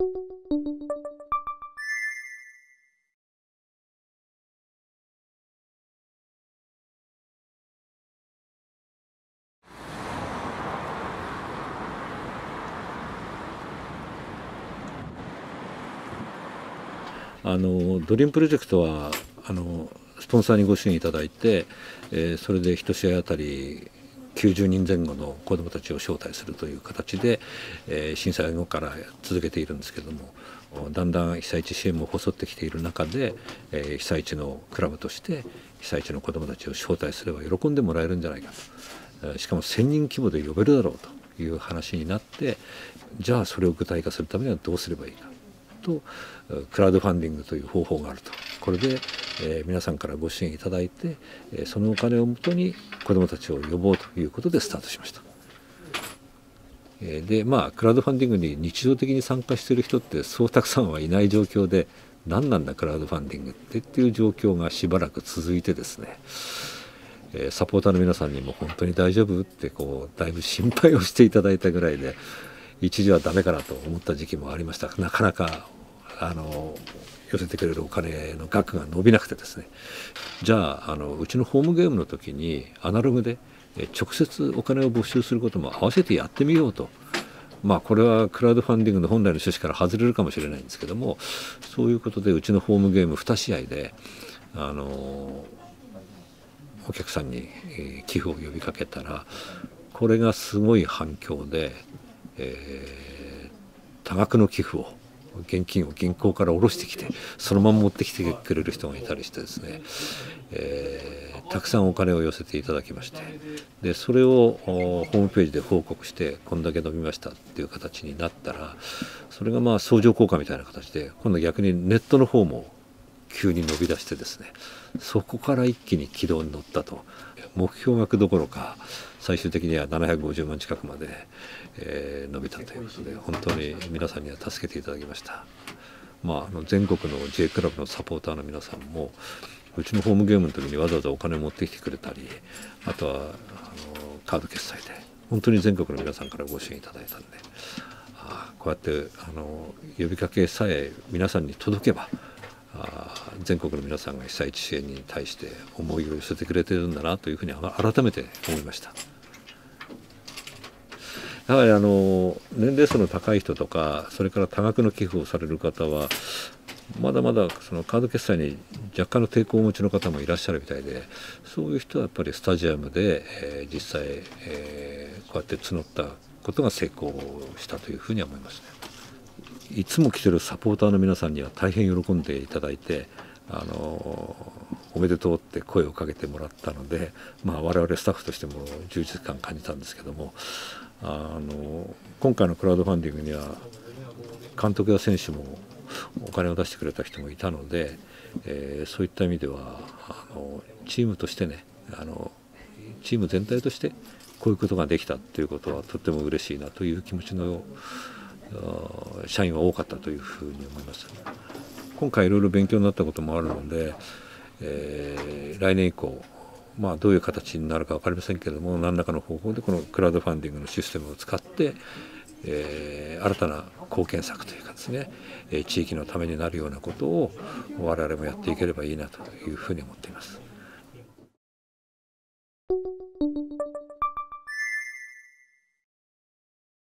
あのドリームプロジェクトはあのスポンサーにご支援いただいて、えー、それで1試合あたり90人前後の子どもたちを招待するという形で、えー、震災後から続けているんですけどもだんだん被災地支援も細ってきている中で、えー、被災地のクラブとして被災地の子どもたちを招待すれば喜んでもらえるんじゃないかと。しかも1,000人規模で呼べるだろうという話になってじゃあそれを具体化するためにはどうすればいいかとクラウドファンディングという方法があると。これで、え、皆さんからご支援いただいて、え、そのお金をもとに子どもたちを呼ぼうということでスタートしました。え、でまあクラウドファンディングに日常的に参加してる人ってそうたくさんはいない状況で何なんだクラウドファンディングってっていう状況がしばらく続いてですねサポーターの皆さんにも本当に大丈夫ってこうだいぶ心配をしていただいたぐらいで一時はダメかなと思った時期もありましたなかなかあの寄せてくれるお金の額が伸びなくてですねじゃああのうちのホームゲームの時にアナログで直接お金を募集することも合わせてやってみようと。まあこれはクラウドファンディングの本来の趣旨から外れるかもしれないんですけどもそういうことでうちのホームゲーム2試合であのお客さんに寄付を呼びかけたらこれがすごい反響でえ、多額の寄付を現金を銀行から下ろしてきてそのまま持ってきてくれる人がいたりしてですね、えー、たくさんお金を寄せていただきましてでそれをホームページで報告してこんだけ伸びましたっていう形になったらそれがまあ相乗効果みたいな形で今度逆にネットの方も急に伸び出してですねそこから一気に軌道に乗ったと目標額どころか最終的には750万近くまで、えー、伸びたということで本当に皆さんには助けていただきました。まあ、あの全国の J クラブのサポーターの皆さんもうちのホームゲームの時にわざわざお金を持ってきてくれたりあとはあのカード決済で本当に全国の皆さんからご支援いただいたんであこうやってあの呼びかけさえ皆さんに届けば全国の皆さんが被災地支援に対して思いを寄せてくれてるんだなというふうに改めて思いました。やはりあの年齢層の高い人とかそれから多額の寄付をされる方はまだまだそのカード決済に若干の抵抗をお持ちの方もいらっしゃるみたいでそういう人はやっぱりスタジアムで、えー、実際、えー、こうやって募ったことが成功したというふうには思いますね。いつも来てるサポーターの皆さんには大変喜んでいただいてあのおめでとうって声をかけてもらったので、まあ、我々スタッフとしても充実感感じたんですけどもあの今回のクラウドファンディングには監督や選手もお金を出してくれた人もいたので、えー、そういった意味ではあのチームとしてねあのチーム全体としてこういうことができたということはとっても嬉しいなという気持ちの社員は多かったというふうに思います。今回いろいろ勉強になったこともあるので、えー、来年以降まあ、どういう形になるか分かりませんけれども何らかの方法でこのクラウドファンディングのシステムを使って、えー、新たな貢献策というかですね、え地域のためになるようなことを我々もやっていければいいなというふうに思っています。